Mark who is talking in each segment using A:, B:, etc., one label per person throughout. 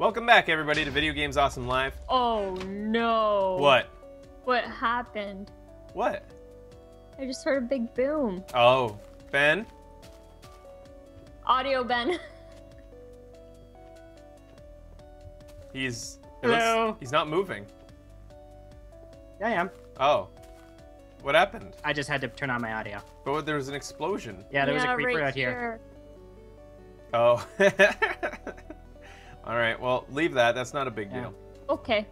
A: Welcome back, everybody, to Video Games Awesome Live.
B: Oh no.
A: What?
B: What happened?
A: What?
B: I just heard a big boom.
A: Oh, Ben?
B: Audio Ben.
A: He's. it looks-
C: Hello.
A: he's not moving.
C: Yeah, I am.
A: Oh. What happened?
C: I just had to turn on my audio.
A: But there was an explosion.
C: Yeah, there was a creeper
B: right
C: out here.
A: Oh. All right, well, leave that. That's not a big
C: Yeah.
A: deal.
B: Okay.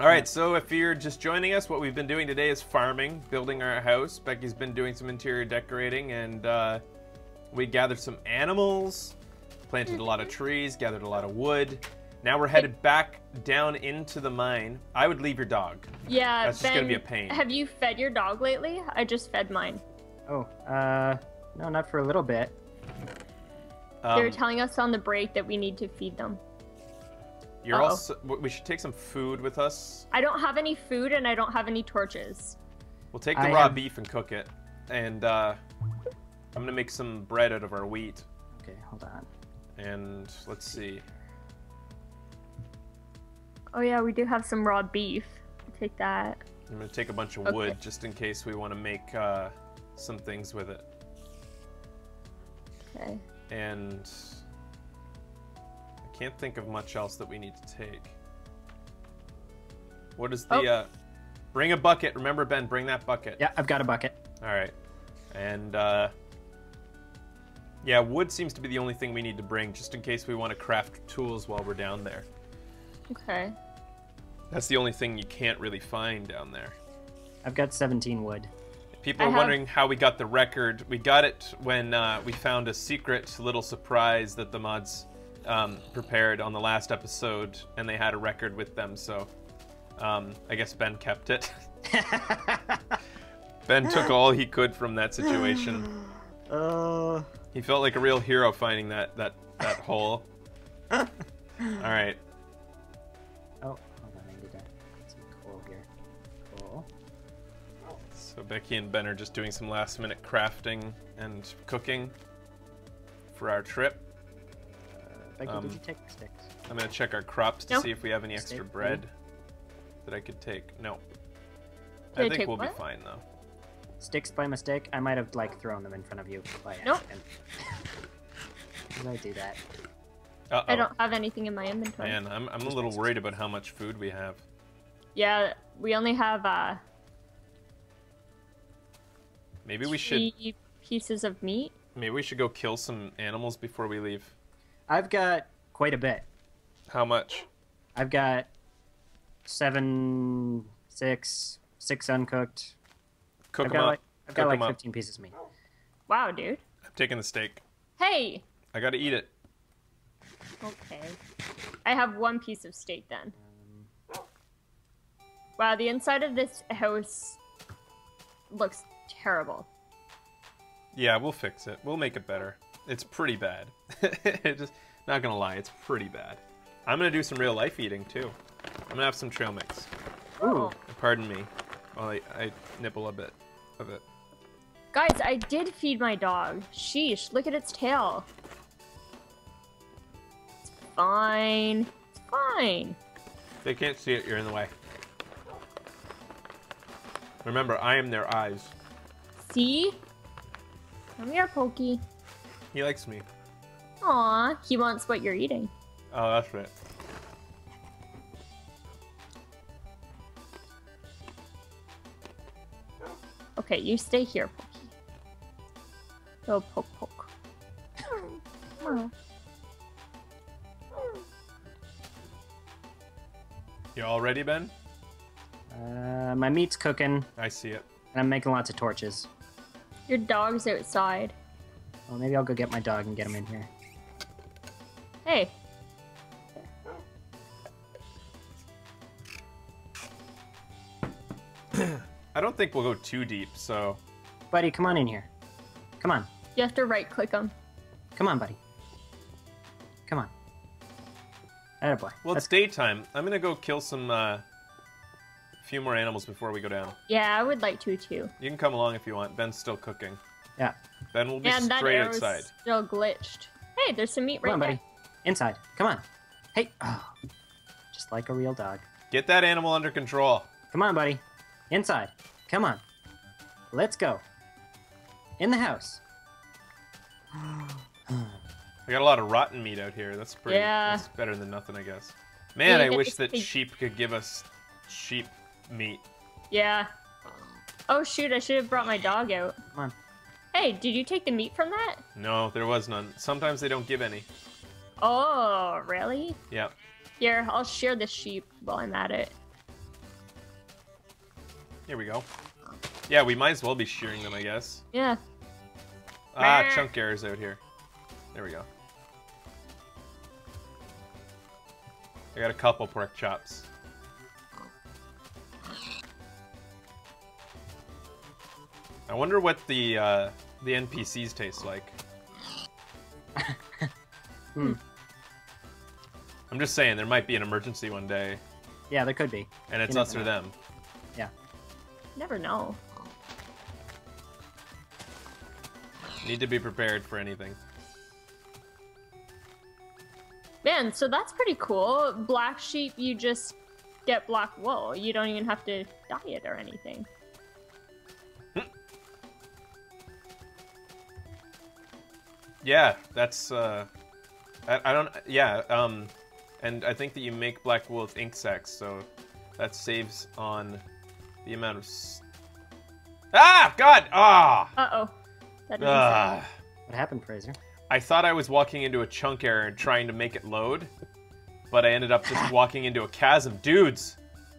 A: All right, so if you're just joining us, what we've been doing today is farming, building our house. Becky's been doing some interior decorating, and uh, we gathered some animals, planted a lot of trees, gathered a lot of wood. Now we're headed back down into the mine. I would leave your dog.
B: Yeah,
A: That's just
B: ben,
A: gonna be a pain.
B: Have you fed your dog lately? I just fed mine.
C: Oh, uh, no, not for a little bit.
B: They were
A: Um,
B: telling us on the break that we need to feed them.
A: you're
B: Uh-oh.
A: also. We should take some food with us.
B: I don't have any food and I don't have any torches.
A: We'll take the
C: I
A: raw
C: have-
A: beef and cook it, and uh, I'm gonna make some bread out of our wheat.
C: Okay, hold on.
A: And let's see.
B: Oh yeah, we do have some raw beef. I'll take that.
A: I'm gonna take a bunch of
B: Okay.
A: wood just in case we want to make uh, some things with it.
B: Okay.
A: And I can't think of much else that we need to take. What is the
B: Oh.
A: uh bring a bucket. Remember Ben, bring that bucket.
C: Yeah, I've got a bucket.
A: All right. And uh yeah, wood seems to be the only thing we need to bring just in case we want to craft tools while we're down there.
B: Okay.
A: That's the only thing you can't really find down there.
C: I've got 17 wood.
A: People
B: I
A: are
B: have-
A: wondering how we got the record. We got it when uh, we found a secret little surprise that the mods um, prepared on the last episode, and they had a record with them. So um, I guess Ben kept it. ben took all he could from that situation.
C: Uh,
A: He felt like a real hero finding that that that hole. all right.
C: oh,
A: So Becky and Ben are just doing some last minute crafting and cooking for our trip.
C: Uh, Becky,
A: Um,
C: did you take sticks?
A: I'm gonna check our crops to
B: Nope.
A: see if we have any extra
C: Steak,
A: bread that I could take. No.
B: Did I
A: I think
B: take
A: we'll be fine though.
C: Sticks by mistake? I might have, like, thrown them in front of you by
B: Nope.
C: accident. Did I do that?
A: Uh
B: I don't have anything in my inventory.
A: Man, I'm, I'm a little worried about how much food we have.
B: Yeah, we only have uh
A: Maybe we should
B: three pieces of meat.
A: maybe we should go kill some animals before we leave.
C: I've got quite a bit.
A: How much?
C: I've got seven, six, six uncooked.
A: Cook
C: I've
A: them
C: got
A: up.
C: like, I've got
A: Cook
C: like
A: 'em up.
C: 15 pieces of meat.
B: Wow, dude.
A: I'm taking the steak.
B: Hey.
A: I gotta eat it.
B: Okay. I have one piece of steak then. Wow, the inside of this house looks terrible.
A: Yeah, we'll fix it. We'll make it better. It's pretty bad. Just not gonna lie, it's pretty bad. I'm gonna do some real life eating too. I'm gonna have some trail mix.
C: Ooh.
A: Pardon me while I, I nibble a bit of it.
B: Guys, I did feed my dog. Sheesh, look at its tail. It's fine. It's fine.
A: They can't see it, you're in the way. Remember, I am their eyes.
B: See? Come here, Pokey.
A: He likes me.
B: Aw, he wants what you're eating.
A: Oh, that's right.
B: Okay, you stay here, Pokey. Go poke poke.
A: You all ready, Ben?
C: Uh, my meat's cooking,
A: I see it.
C: and I'm making lots of torches.
B: Your dog's outside.
C: Well, maybe I'll go get my dog and get him in here.
B: Hey.
A: I don't think we'll go too deep, so
C: Buddy, come on in here. Come on.
B: You have to right click him.
C: Come on, buddy. Come on. Attaboy.
A: well, it's
C: That's
A: daytime. I'm gonna go kill some uh, few more animals before we go down.
B: Yeah, I would like to too.
A: You can come along if you want. Ben's still cooking.
C: Yeah.
A: Ben will be
B: And that
A: straight
B: arrow's
A: outside.
B: still glitched. Hey, there's some meat
C: Come
B: right
C: on,
B: there.
C: buddy. Inside. Come on. Hey, oh, just like a real dog.
A: Get that animal under control.
C: Come on, buddy. Inside. Come on. Let's go. In the house.
A: I got a lot of rotten meat out here. That's pretty.
B: Yeah.
A: That's better than nothing, I guess. Man,
B: you
A: I wish that sheep could give us sheep meat.
B: Yeah. Oh shoot! I should have brought my dog out.
C: Come on.
B: Hey, did you take the meat from that?
A: No, there was none. Sometimes they don't give any.
B: Oh, really?
A: Yeah.
B: Here, I'll shear the sheep while I'm at it.
A: Here we go. Yeah, we might as well be shearing them, I guess.
B: Yeah.
A: Ah,
B: Meh.
A: chunk errors out here. There we go. I got a couple pork chops. I wonder what the uh, the NPCs taste like.
C: Hmm.
A: I'm just saying there might be an emergency one day,
C: Yeah, there could be.
A: and it's us
C: never
A: or them.
C: Yeah.
B: Never know.
A: Need to be prepared for anything.
B: Man, so that's pretty cool. Black sheep, you just get black wool. You don't even have to dye it or anything.
A: Yeah, that's uh, I, I don't. Yeah, um, and I think that you make black wool with ink sacs, so that saves on the amount of. S- ah, God! Ah,
B: Uh oh. That didn't
A: ah.
B: sound-
C: What happened, Fraser?
A: I thought I was walking into a chunk error and trying to make it load, but I ended up just walking into a chasm. Dudes,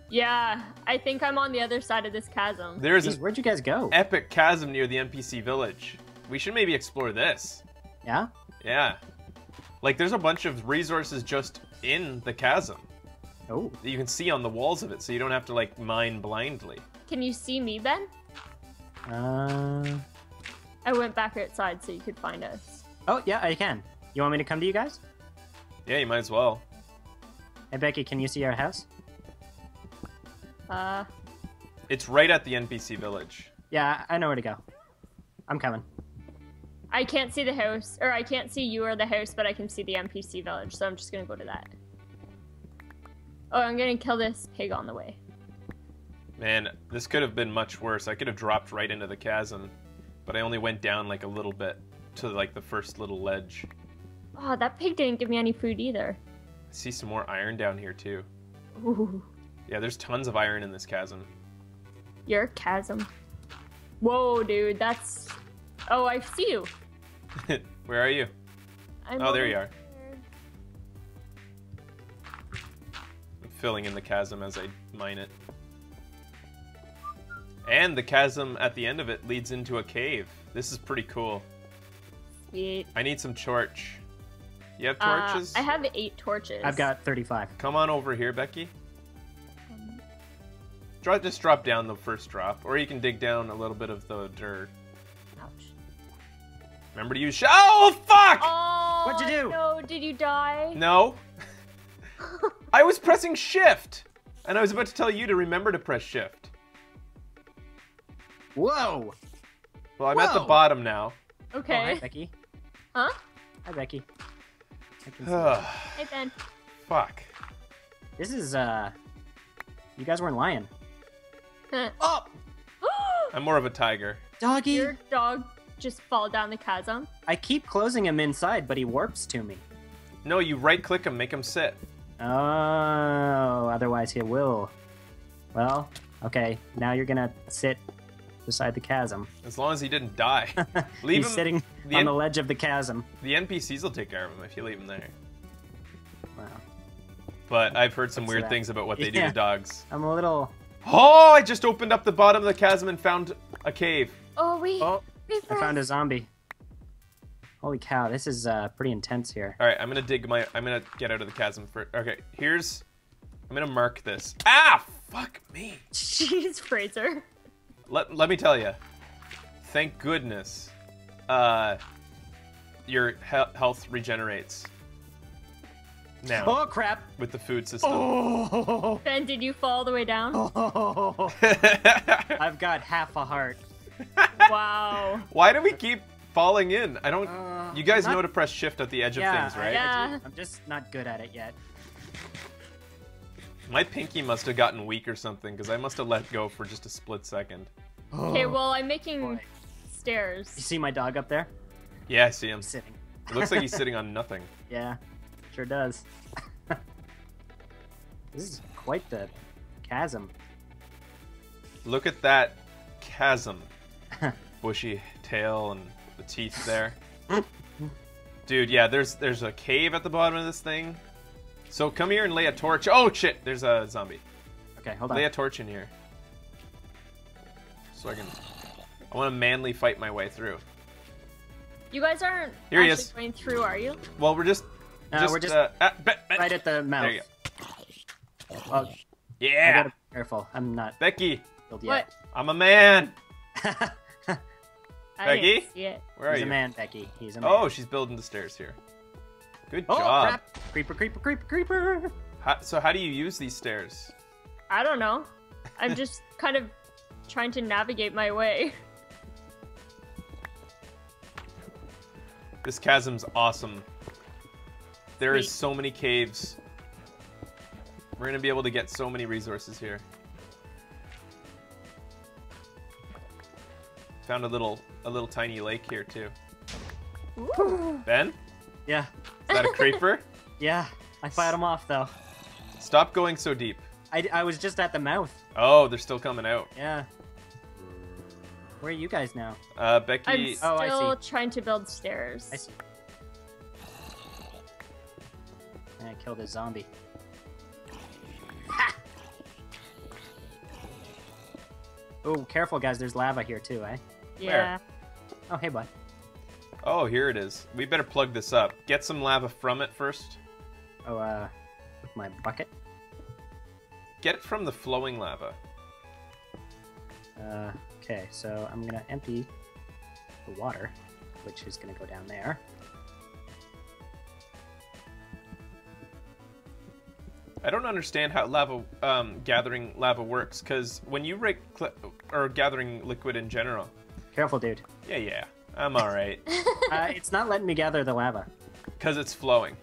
B: Yeah, I think I'm on the other side of this chasm.
A: there's
C: Jeez,
A: an
C: where'd you guys go?
A: epic chasm near the NPC village. We should maybe explore this.
C: Yeah?
A: Yeah, like there's a bunch of resources just in the chasm.
C: Oh,
A: that you can see on the walls of it, so you don't have to like mine blindly.
B: Can you see me, Ben?
C: uh...
B: I went back outside so you could find us.
C: Oh, yeah, I can. You want me to come to you guys?
A: Yeah, you might as well.
C: Hey, Becky, can you see our house?
B: Uh,
A: It's right at the NPC village.
C: Yeah, I I know where to go. I'm coming.
B: I can't see the house, or I can't see you or the house, but I can see the NPC village, so I'm just gonna go to that. Oh, I'm gonna kill this pig on the way.
A: Man, this could have been much worse. I could have dropped right into the chasm, but I only went down like a little bit to like the first little ledge.
B: Oh, that pig didn't give me any food either.
A: I see some more iron down here too.
B: Ooh,
A: Yeah, there's tons of iron in this chasm.
B: you're chasm. Whoa, dude, that's. Oh, I see you.
A: Where are you?
B: I'm
A: Oh, there you are.
B: here.
A: I'm filling in the chasm as I mine it. And the chasm at the end of it leads into a cave. This is pretty cool.
B: Sweet.
A: I need some torch. You have
B: Uh,
A: torches?
B: I have eight torches.
C: I've got 35.
A: Come on over here, Becky.
B: Um,
A: Drop, just drop down the first drop, or you can dig down a little bit of the dirt.
B: Ouch.
A: Remember to use. Sh- oh fuck!
B: Oh,
C: What'd you do?
B: No, did you die?
A: No, I was pressing shift, and I was about to tell you to remember to press shift.
C: Whoa!
A: Well, I'm at the bottom now.
C: Oh,
B: Okay.
C: hi, Becky.
B: huh?
C: Hi, Becky. I can see.
A: Ugh,
B: Hey, Ben.
A: fuck.
C: this is, uh... You guys weren't lying.
B: Huh.
C: Oh!
A: I'm more of a tiger.
C: Doggy!
B: Your dog just fall down the chasm.
C: I keep closing him inside, but he warps to me.
A: No, you right click him, make him sit.
C: Oh, otherwise he will. Well, okay, now you're gonna sit beside the chasm.
A: As long as he didn't die. Leave
C: He's
A: him.
C: sitting
A: the
C: on
A: N-
C: the ledge of the chasm.
A: The NPCs will take care of him if you leave him there.
C: Wow.
A: But I've heard some
C: What's
A: weird
C: that?
A: things about what they do
C: Yeah.
A: to dogs.
C: I'm a little.
A: Oh, I just opened up the bottom of the chasm and found a cave.
B: Oh, wait.
C: Oh,
B: wait
C: I found a zombie. Holy cow, this is uh, pretty intense here.
A: All right, I'm gonna dig my. I'm gonna get out of the chasm for. Okay, here's. I'm gonna mark this. Ah, fuck me.
B: Jeez, Fraser.
A: Let Let me tell you. Thank goodness, uh, your he- health regenerates. Now
C: Oh crap!
A: with the food system.
C: Oh,
B: Ben, did you fall all the way down? Oh.
C: I've got half a heart.
B: Wow.
A: Why do we keep falling in? I don't.
C: Uh,
A: You guys
C: Not-
A: know to press shift at the edge
C: yeah,
A: of things, right?
C: I- I
B: Yeah.
C: do. I'm just not good at it yet.
A: My pinky must have gotten weak or something because I must have let go for just a split second.
B: Okay, well, I'm making
C: Boy. You see my dog up there?
A: Yeah, I see him.
C: He's sitting.
A: It looks like he's sitting on nothing.
C: Yeah, sure does. this is quite the chasm.
A: Look at that chasm. Bushy tail and the teeth there. Dude, yeah, there's there's a cave at the bottom of this thing. So come here and lay a torch. Oh shit, there's a zombie.
C: Okay, hold on.
A: Lay a torch in here. So I can I want to manly fight my way through.
B: You guys aren't
A: Here he
B: actually
A: is.
B: going through, are you?
A: Well, we're just
C: No,
A: just,
C: we're just
A: uh, bet- bet-
C: right at the mouth.
A: There you go.
C: Oh, I
A: Yeah.
C: gotta be careful. I'm not
A: Becky,
C: killed
B: What?
A: I'm a man.
B: I
A: Becky?
B: didn't see it.
A: Where are
C: He's
A: you?
C: a man, Becky. He's a man.
A: Oh, she's building the stairs here. Good
C: Oh,
A: job.
C: crap! Creeper, creeper, creeper, creeper!
A: How, so how do you use these stairs?
B: I don't know. I'm just kind of trying to navigate my way.
A: This chasm's awesome. There is
B: Sweet.
A: so many caves. We're gonna be able to get so many resources here. Found a little a little tiny lake here too. Ben?
C: Yeah.
A: Is that a creeper?
C: yeah. I fired him off though.
A: Stop going so deep.
C: I, I was just at the mouth.
A: Oh, they're still coming out.
C: Yeah. Where are you guys now?
A: Uh, Becky.
B: I'm
A: Becky,
C: Oh, I
B: still
C: see.
B: trying to build stairs.
C: I see. And I killed a zombie. Ha! Oh, careful, guys. There's lava here too, eh?
B: Yeah.
C: Oh, hey, bud.
A: oh, here it is. We better plug this up. Get some lava from it first.
C: Oh, uh, with my bucket.
A: Get it from the flowing lava.
C: Uh, okay, so I'm gonna empty the water, which is gonna go down there.
A: I don't understand how lava um, gathering lava works because when you rake cl- or gathering liquid in general,
C: Careful, dude.
A: yeah, yeah, I'm all right
C: Uh, it's not letting me gather the lava.
A: because it's flowing.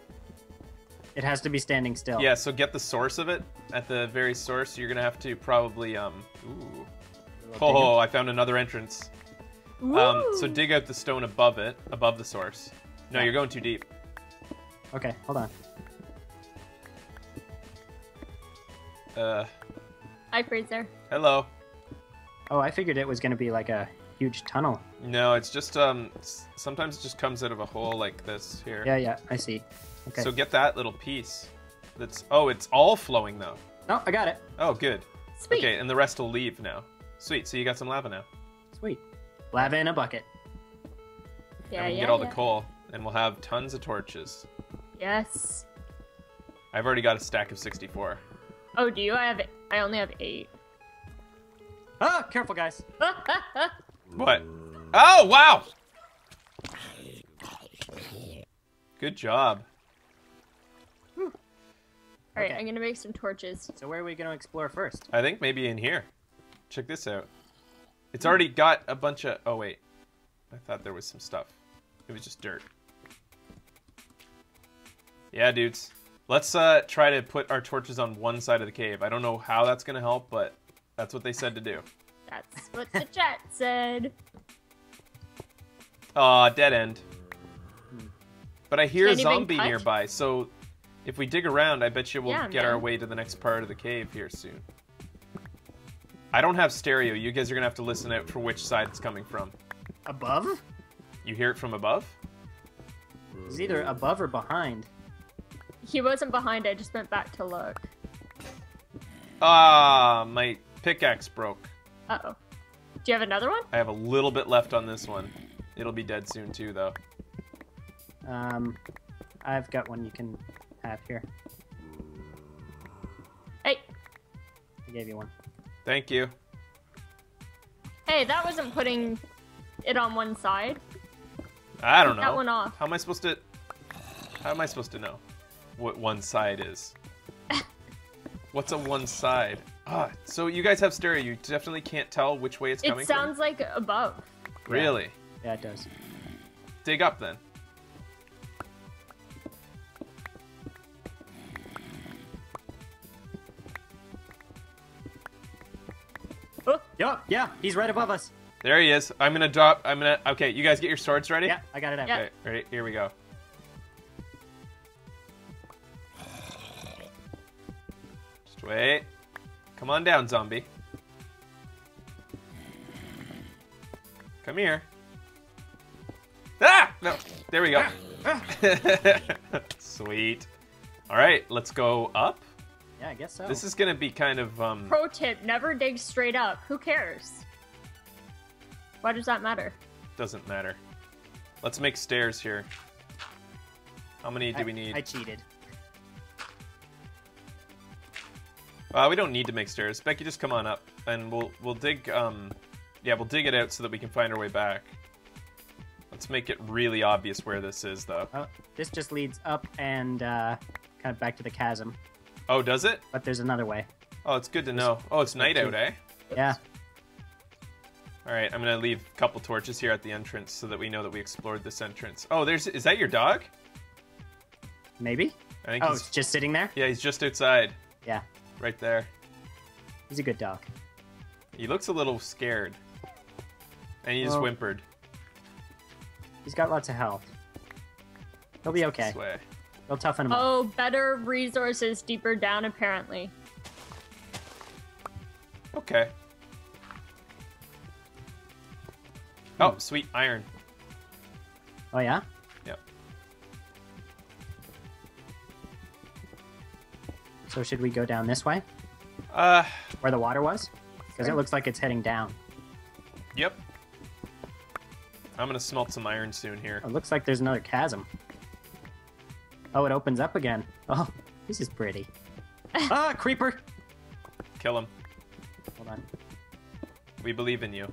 C: It has to be standing still.
A: Yeah, so get the source of it at the very source. You're gonna have to probably um. Ooh. Oh, I found another entrance. Um, so dig out the stone above it, above the source. No,
C: Yeah.
A: you're going too deep.
C: Okay, hold on.
A: Uh,
B: Hi, Freezer.
A: hello.
C: Oh, I figured it was gonna be like a huge tunnel.
A: No, it's just um. Sometimes it just comes out of a hole like this here.
C: Yeah, yeah, I see. Okay.
A: So get that little piece. That's oh, it's all flowing though.
C: no, I got it.
A: Oh, good.
B: Sweet.
A: Okay, and the rest will leave now. Sweet. So you got some lava now.
C: Sweet. Lava in a bucket.
B: Yeah,
A: and we can
B: yeah,
A: get all
B: yeah.
A: the coal, and we'll have tons of torches.
B: Yes.
A: I've already got a stack of 64.
B: Oh, do you? I have. I only have eight.
C: Ah, careful, guys.
A: What? Oh, wow! Good job.
B: All right,
C: Okay.
B: I'm gonna make some torches.
C: So where are we gonna explore first?
A: I think maybe in here. Check this out. It's already got a bunch of. Oh wait, I thought there was some stuff. It was just dirt. Yeah, dudes. Let's uh, try to put our torches on one side of the cave. I don't know how that's gonna help, but that's what they said to do.
B: That's what the chat said.
A: Aw, dead end. But I hear a
B: Can't even
A: zombie nearby, so if we dig around, I bet you we'll
B: Yeah,
A: get our way to the next part of the cave here soon. I don't have stereo. You guys are gonna have to listen out for which side it's coming from.
C: Above?
A: You hear it from above?
C: It's either above or behind.
B: He wasn't behind. I just went back to look.
A: Ah, my pickaxe broke.
B: Uh oh. Do you have another one?
A: I have a little bit left on this one. It'll be dead soon too, though.
C: Um, I've got one you can have here.
B: Hey,
C: I gave you one.
A: Thank you.
B: hey, that wasn't putting it on one side.
A: I don't
B: Take
A: know.
B: that one off.
A: How am I supposed to? How am I supposed to know what one side is? What's a one side? Ah, so you guys have stereo. You definitely can't tell which way it's coming.
B: It sounds from. like above.
A: Really?
C: Yeah. yeah, it does.
A: Dig up then.
C: Oh, yeah, yeah, he's right above us.
A: There he is. I'm gonna drop. I'm gonna. Okay, you guys get your swords ready.
C: Yeah, I got it. Out.
B: Yeah.
A: Okay, ready? Here we go. Just wait. Come on down, zombie. Come here. Ah! No. There we go. Sweet. All right, let's go up.
C: Yeah, I guess so.
A: This is gonna be kind of um.
B: Pro tip: never dig straight up. Who cares? Why does that matter?
A: Doesn't matter. Let's make stairs here. How many do
C: I-
A: we need?
C: I cheated.
A: Uh, we don't need to make stairs. Becky, just come on up, and we'll we'll dig. Um, yeah, we'll dig it out so that we can find our way back. Let's make it really obvious where this is, though.
C: Oh, this just leads up and uh, kind of back to the chasm.
A: Oh, does it?
C: But there's another way.
A: Oh, it's good to know. Oh, it's night out, eh?
C: Yeah.
A: All right, I'm gonna leave a couple torches here at the entrance so that we know that we explored this entrance. Oh, there's is that your dog?
C: Maybe?
A: I think
C: Oh,
A: he's
C: just sitting there?
A: yeah, he's just outside,
C: Yeah.
A: Right there.
C: He's a good dog.
A: He looks a little scared, and he just whimpered.
C: He's got lots of health. He'll be okay.
A: This way.
C: They'll toughen him up.
B: Oh, better resources deeper down, apparently.
A: Okay. Oh, sweet iron.
C: Oh, yeah? So should we go down this way?
A: Uh,
C: Where the water was? Because it looks like it's heading down.
A: yep. I'm gonna smelt some iron soon here.
C: Oh, it looks like there's another chasm. Oh, it opens up again. Oh, this is pretty. ah, creeper!
A: Kill him.
C: Hold on.
A: We believe in you.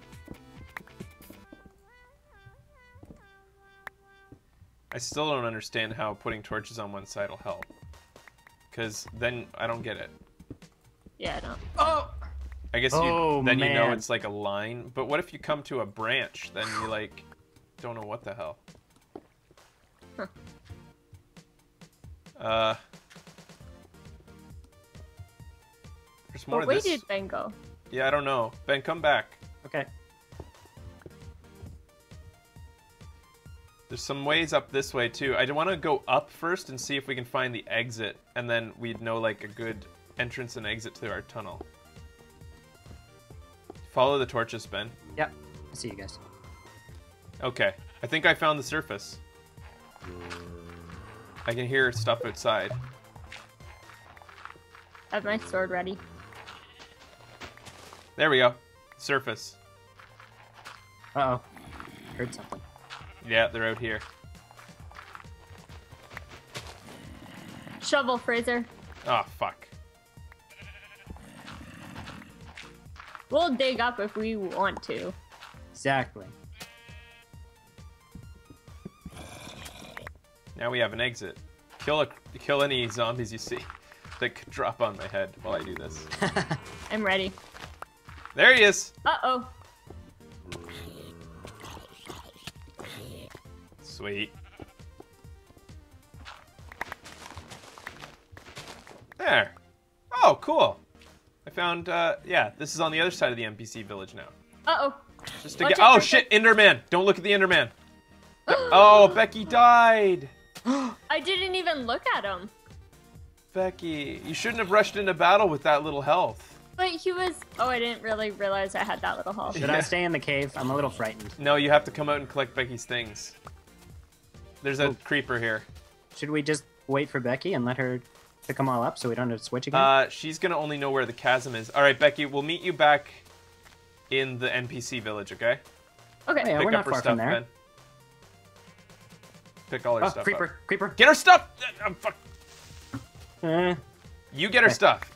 A: I still don't understand how putting torches on one side will help. Because then I don't get it.
B: Yeah, I don't.
C: Oh!
A: I guess you
C: Oh,
A: then you know it's like a line. But what if you come to a branch? Then you like don't know what the hell.
B: Huh.
A: Uh. There's more
B: But
A: of
B: where did Ben go?
A: Yeah, I don't know. Ben, come back. There's some ways up this way too. I want to go up first and see if we can find the exit, and then we'd know like a good entrance and exit to our tunnel. Follow the torches, Ben.
C: Yep. I see you guys.
A: Okay, I think I found the surface. I can hear stuff outside.
B: I have my sword ready.
A: There we go. Surface.
C: Uh oh. Heard something.
A: Yeah, they're out here.
B: Shovel, Fraser.
A: Oh, fuck.
B: We'll dig up if we want to.
C: Exactly.
A: Now we have an exit. Kill a, kill any zombies you see that could drop on my head while I do this.
B: I'm ready.
A: There he is.
B: Uh
A: Sweet. There. Oh, cool. I found, uh, yeah, this is on the other side of the NPC village now.
B: Uh oh.
A: Just to
B: Watch
A: get. Oh
B: Becky.
A: shit, Enderman! Don't look at the Enderman. oh, Becky died.
B: I didn't even look at him.
A: Becky, you shouldn't have rushed into battle with that little health.
B: But he was. Oh, I didn't really realize I had that little health.
C: Should
A: Yeah.
C: I stay in the cave? I'm a little frightened.
A: No, you have to come out and collect Becky's things. There's a
C: Oh.
A: creeper here.
C: Should we just wait for Becky and let her pick them all up so we don't have to switch again?
A: Uh, she's gonna only know where the chasm is. All right, Becky, we'll meet you back in the NPC village, okay?
B: Okay.
C: Oh, yeah,
A: Pick
C: we're not far
A: stuff,
C: from there.
A: Ben. Pick all her
C: oh,
A: stuff
C: creeper,
A: up.
C: creeper.
A: Get her stuff. Uh, fuck.
C: Eh,
A: You get her
C: Okay.
A: stuff.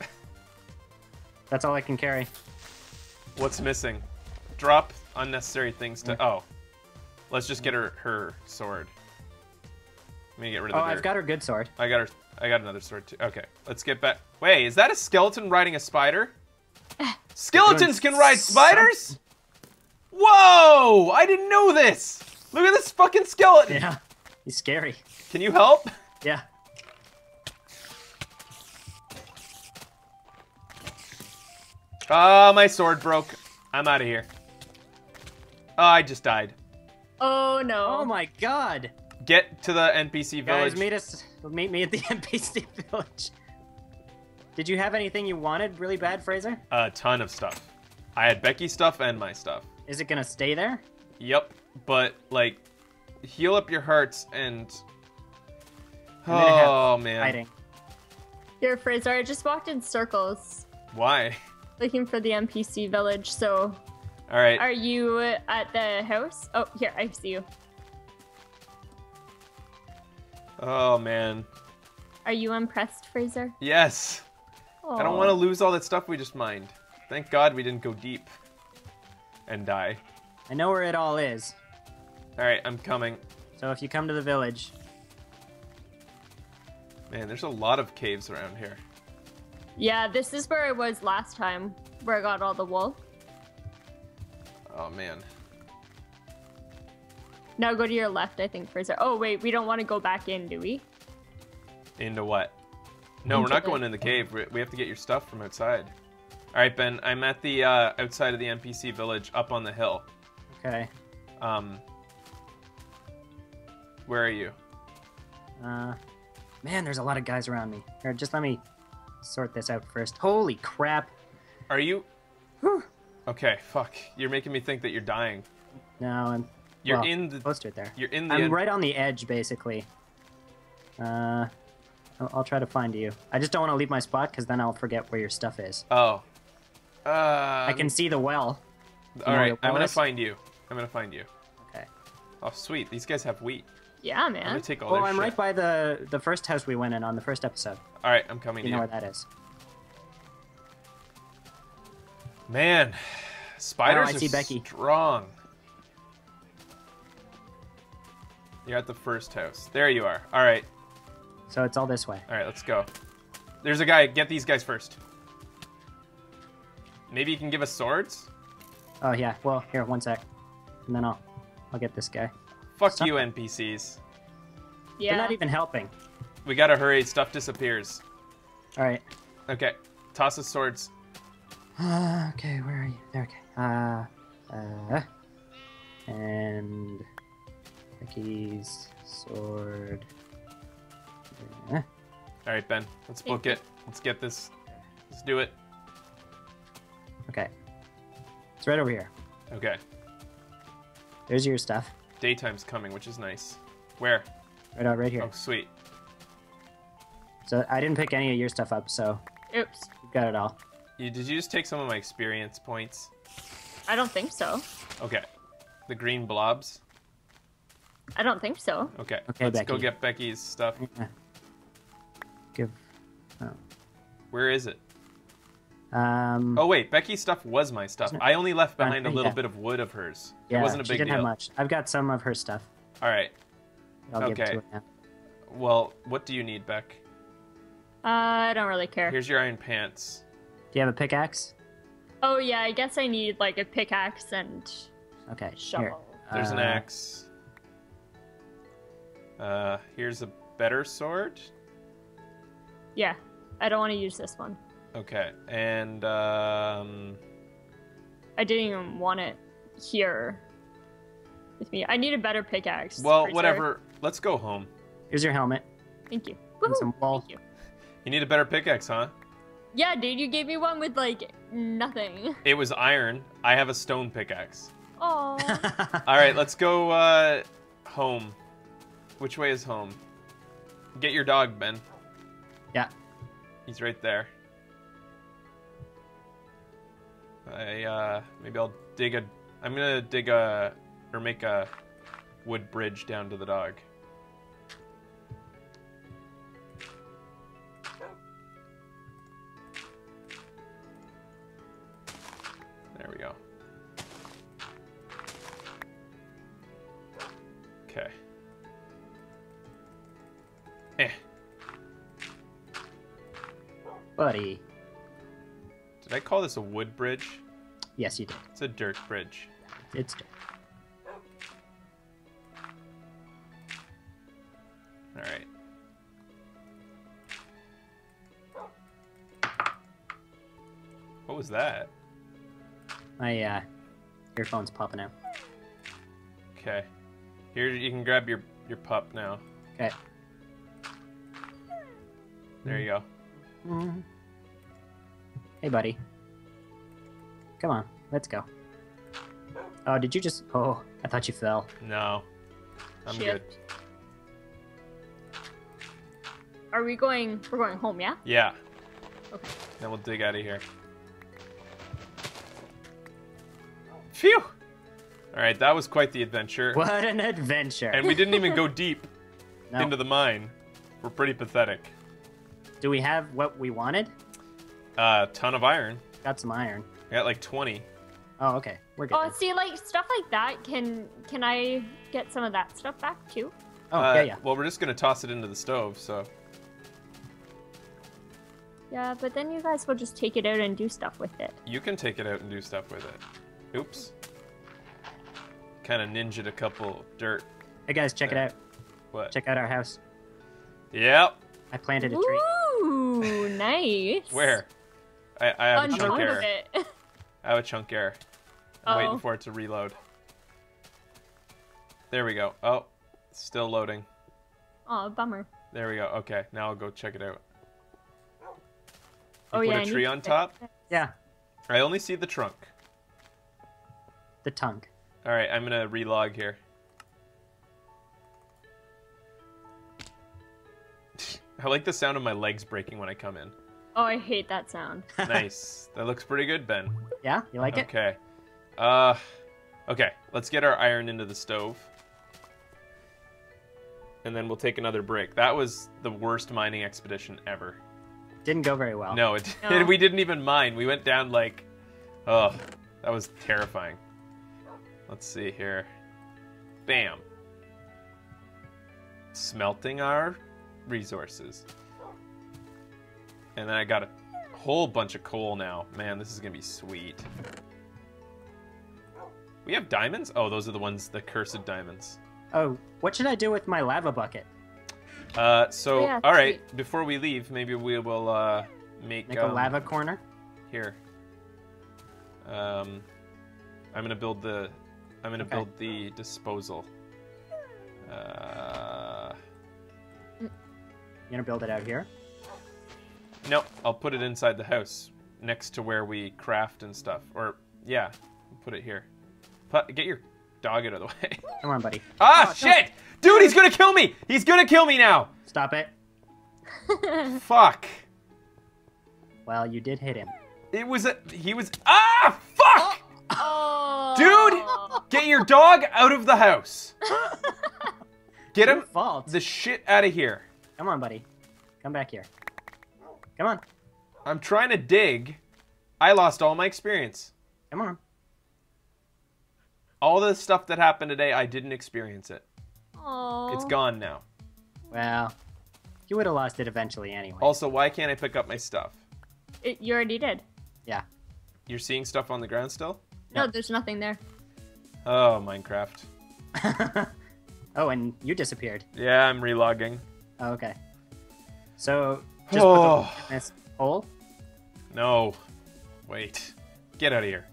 C: that's all I can carry.
A: What's missing? Drop unnecessary things to.
C: Yeah.
A: Oh, let's just get her her sword. Let me get rid of
C: Oh,
A: the dirt.
C: I've got her good sword.
A: I got her. I got another sword too. Okay, let's get back. Wait, is that a skeleton riding a spider? Skeletons can ride spiders? Whoa! I didn't know this. Look at this fucking skeleton.
C: Yeah, he's scary.
A: Can you help?
C: Yeah.
A: Ah, my sword broke. I'm out of here. Oh, I just died.
B: Oh no.
C: Oh my god!
A: Get to the NPC village.
C: Guys, meet us. Meet me at the NPC village. Did you have anything you wanted really bad, Fraser?
A: A ton of stuff. I had Becky's stuff and my stuff.
C: Is it gonna stay there?
A: Yep, but like, heal up your hearts and.
C: I'm gonna have
A: Oh man,
C: Hiding.
B: Here, Fraser, I just walked in circles
A: why?
B: looking for the NPC village. So,
A: All right,
B: are you at the house? Oh, here, I see you.
A: Oh man,
B: Are you impressed, Fraser?
A: yes. I don't want to lose all that stuff we just mined. Thank God we didn't go deep and die.
C: I know where it all is.
A: All right, I'm coming.
C: So if you come to the village,
A: Man, there's a lot of caves around here.
B: Yeah, this is where I was last time, where I got all the wool.
A: Oh man.
B: Now go to your left, I think, Fraser. Oh, wait, we don't want to go back in, do we?
A: Into what? No, we're not
B: the-
A: going in the cave. We we have to get your stuff from outside. All right, Ben. I'm at the uh, outside of the NPC village, up on the hill.
C: okay.
A: Um, where are you?
C: Uh, man, there's a lot of guys around me. Here, just let me sort this out first. Holy crap!
A: Are you?
C: Whew.
A: Okay, fuck. You're making me think that you're dying.
C: No, I'm.
A: You're
C: well,
A: in the.
C: close to it there.
A: You're in the.
C: I'm
A: en-
C: right on the edge, basically. Uh, I'll, I'll try to find you. I just don't want to leave my spot because then I'll forget where your stuff is.
A: Oh. Uh,
C: I can see the well.
A: All
C: know
A: right, I'm gonna
C: is?
A: find you. I'm gonna find you.
C: Okay.
A: Oh, sweet. These guys have wheat.
B: Yeah, man.
A: I'm
B: man.
A: gonna take all
C: Oh,
A: their
C: I'm
A: shit.
C: right by the the first house we went in on the first episode.
A: All right, I'm coming
C: You
A: to
C: know
A: you.
C: where that is.
A: Man, spiders
C: Oh, I
A: are
C: see Becky.
A: strong. You're at the first house. There you are. All right,
C: So it's all this way.
A: all right, let's go. There's a guy. Get these guys first. Maybe you can give us swords.
C: Oh yeah. Well, here, one sec, and then I'll I'll get this guy.
A: Fuck
C: Stop
A: you. NPCs.
B: yeah.
C: They're not even helping.
A: We gotta hurry. Stuff disappears.
C: All right.
A: Okay, toss us swords.
C: Uh, okay, where are you? There. Okay. Uh, uh, and Becky's sword. Uh,
A: All right, Ben. Let's book it. Let's get this. Let's do it.
C: okay. It's right over here.
A: Okay.
C: There's your stuff.
A: Daytime's coming, which is nice. Where?
C: Right out, right here.
A: Oh, sweet.
C: So I didn't pick any of your stuff up, so
B: Oops.
C: you've got it all.
A: You, did you just take some of my experience points?
B: I don't think so.
A: Okay. The green blobs.
B: I don't think so.
A: Okay.
C: Okay,
A: Let's go get Becky's stuff.
C: Give.
A: Where is it?
C: Um.
A: Oh wait, Becky's stuff was my stuff. I only left behind a little
C: yeah.
A: bit of wood of hers.
C: yeah,
A: it wasn't a big
C: she
A: big
C: didn't
A: deal.
C: have much. I've got some of her stuff.
A: All right.
C: I'll give it
A: Okay.
C: to her now.
A: Well, what do you need, Beck?
B: Uh, I don't really care.
A: Here's your iron pants.
C: Do you have a pickaxe?
B: Oh, yeah, I guess I need like a pickaxe and
C: Okay. Here.
B: shovel.
A: There's an
C: Uh,
A: axe. Uh, here's a better sword.
B: Yeah, I don't want to use this one.
A: Okay, and um,
B: I didn't even want it here with me. I need a better pickaxe.
A: well,
B: Fraser.
A: whatever. Let's go home.
C: Here's your helmet.
B: Thank you.
C: And some wool.
B: Thank you.
A: You need a better pickaxe, huh?
B: Yeah, dude, you gave me one with like nothing.
A: It was iron. I have a stone pickaxe.
B: Oh,
A: All right, let's go uh, home. Which way is home? Get your dog, Ben.
C: yeah.
A: He's right there. I uh, maybe I'll dig a. I'm gonna dig a or make a wood bridge down to the dog. There we go.
C: Buddy.
A: Did I call this a wood bridge?
C: Yes, you did.
A: It's a dirt bridge.
C: It's dirt.
A: All right. What was that?
C: My uh, earphone's popping out.
A: Okay. Here you can grab your your pup now.
C: Okay.
A: There you go.
C: Mhm. Hey, buddy. Come on, let's go. Oh, did you just? Oh, I thought you fell.
A: No. I'm
B: Shit.
A: good.
B: Are we going? We're going home, yeah?
A: Yeah.
B: Okay.
A: Then we'll dig out of here. Phew! Alright, that was quite the adventure.
C: What an adventure!
A: And we didn't even go deep
C: No.
A: into the mine. We're pretty pathetic.
C: Do we have what we wanted?
A: A uh, ton of iron.
C: Got some iron.
A: I got like 20.
C: Oh, okay, we're good.
B: Oh, see, like stuff like that. Can can I get some of that stuff back too?
C: oh,
A: Uh,
C: yeah, yeah.
A: Well, we're just gonna toss it into the stove, so.
B: Yeah, but then you guys will just take it out and do stuff with it.
A: You can take it out and do stuff with it. Oops. Kind of ninja'd a couple dirt.
C: Hey guys, check it out.
A: What?
C: Check out our house.
A: Yep.
C: I planted a tree.
B: Ooh, nice.
A: Where? I, I have
B: On
A: a chunk error.
B: it.
A: I have a chunk error. I'm waiting
B: Oh.
A: for it to reload. There we go. Oh, still loading.
B: Oh, bummer.
A: There we go. Okay, now I'll go check it out. You
B: Oh,
A: put
B: yeah, I
A: a
B: need
A: tree on
B: fix
A: top?
C: Yeah,
A: I only see the trunk.
C: the tongue.
A: All right, I'm gonna relog here. I like the sound of my legs breaking when I come in.
B: Oh, I hate that sound.
A: Nice. that looks pretty good, Ben.
C: Yeah, you like it?
A: Okay. Uh, okay. Let's get our iron into the stove, and then we'll take another break. That was the worst mining expedition ever.
C: Didn't go very well.
A: No, it
B: No.
A: we didn't even mine. We went down like, oh, that was terrifying. Let's see here. Bam. Smelting our resources. And then I got a whole bunch of coal now. Man, this is gonna be sweet. We have diamonds? Oh, those are the ones, the cursed diamonds.
C: Oh, what should I do with my lava bucket?
A: Uh, so,
B: Yeah,
A: all right, before we leave, maybe we will uh, make,
C: Make a
A: um,
C: lava corner?
A: Here. Um, I'm gonna build the. I'm gonna
C: Okay.
A: build the disposal. Uh,
C: You gonna build it out here?
A: no, I'll put it inside the house, next to where we craft and stuff. Or yeah, put it here. Put, get your dog out of the way.
C: Come on, buddy.
A: ah,
C: Oh,
A: shit! Dude, he's gonna kill me! He's gonna kill me now!
C: Stop it.
A: Fuck!
C: Well, you did hit him.
A: It was a. He was. Ah! Fuck!
B: Oh,
A: Dude! Get your dog out of the house! Get
C: Your
A: him
C: fault.
A: the shit out of here.
C: Come on, buddy. Come back here. Come on.
A: I'm trying to dig. I lost all my experience.
C: Come on.
A: All the stuff that happened today, I didn't experience it.
B: Aw.
A: It's gone now.
C: Well, you would have lost it eventually anyway.
A: Also, why can't I pick up my stuff?
B: It, you already did.
C: Yeah.
A: You're seeing stuff on the ground still?
B: No,
C: No.
B: there's nothing there.
A: Oh, Minecraft.
C: oh, and you disappeared.
A: Yeah, I'm relogging.
C: Oh, okay. So, just
A: Oh.
C: put the in this hole.
A: No. Wait. Get out of here.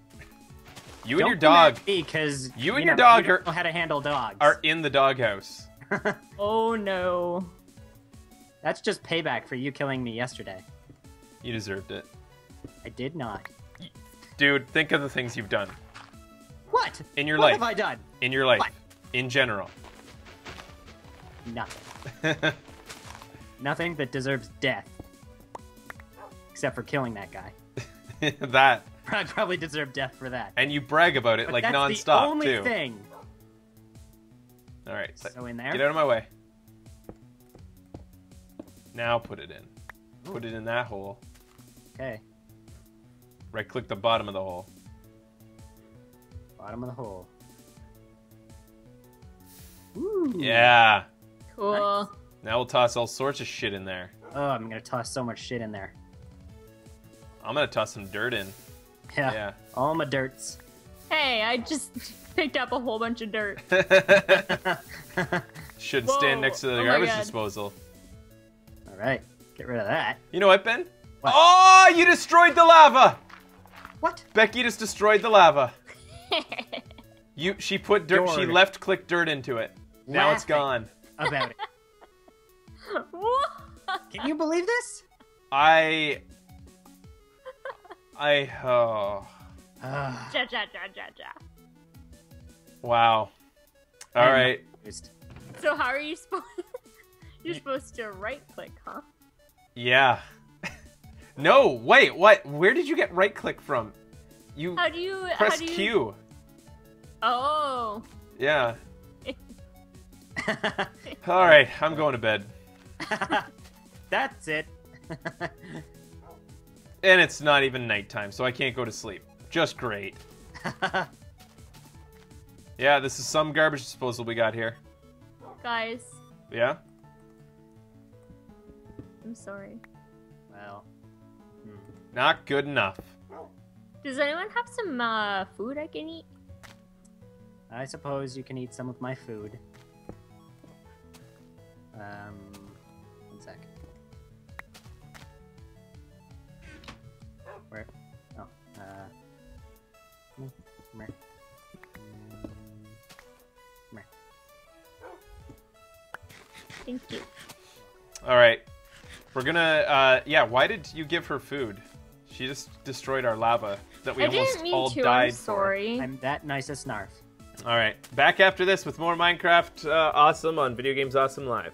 A: You and
C: Don't
A: your dog
C: because
A: You and your dog
C: dog
A: are-
C: know how to handle dogs.
A: are in the doghouse.
B: Oh no.
C: That's just payback for you killing me yesterday.
A: You deserved it.
C: I did not.
A: Dude, think of the things you've done
C: What?
A: in your
C: what
A: life.
C: What have I done?
A: In your life.
C: What?
A: In general.
C: Nothing. Nothing that deserves death. Except for killing that guy.
A: that.
C: I probably deserve death for that.
A: And you brag about it
C: But
A: like
C: that's
A: nonstop
C: the only
A: too.
C: thing.
A: All right.
C: So in there.
A: Get out of my way. Now put it in. Put it in that hole.
C: Okay.
A: Right click the bottom of the hole.
C: Bottom of the hole. Ooh.
A: Yeah.
B: Cool.
A: Now we'll toss all sorts of shit in there.
C: Oh, I'm gonna toss so much shit in there.
A: I'm gonna toss some dirt in.
C: Yeah.
A: Yeah.
C: All my dirts.
B: Hey, I just picked up a whole bunch of dirt.
A: Should
B: Whoa.
A: stand next to the
B: Oh
A: garbage disposal.
C: All right. Get rid of that.
A: You know what, Ben?
C: What?
A: Oh, you destroyed the lava!
C: What?
A: Becky just destroyed the lava. You, she put dirt. She left click dirt into it. Now it's gone.
C: About it.
B: What?
C: Can you believe this?
A: I. I. Oh.
B: Ja, ja, ja, ja, ja. Oh.
A: Wow. All
C: I'm
A: right.
C: confused.
B: So how are you supposed? You're supposed to right click, huh?
A: Yeah. no. Wait. What? Where did you get right click from? You
B: How do you?
A: press
B: how do you...
A: Q.
B: Oh.
A: Yeah. All right. I'm going to bed.
C: That's it.
A: And it's not even nighttime, so I can't go to sleep. Just great. Yeah, this is some garbage disposal we got here.
B: Guys,
A: Yeah?
B: I'm sorry.
C: well, hmm.
A: Not good enough.
B: Does anyone have some uh, food I can eat?
C: I suppose you can eat some of my food. Um,
B: Thank you.
A: All right. We're gonna, uh, yeah, why did you give her food? She just destroyed our lava that we
B: I
A: almost
B: didn't mean
A: all
B: to.
A: died
B: I'm sorry.
C: I'm that nice a snarf.
A: All right. Back after this with more Minecraft uh, Awesome on Video Games Awesome Live.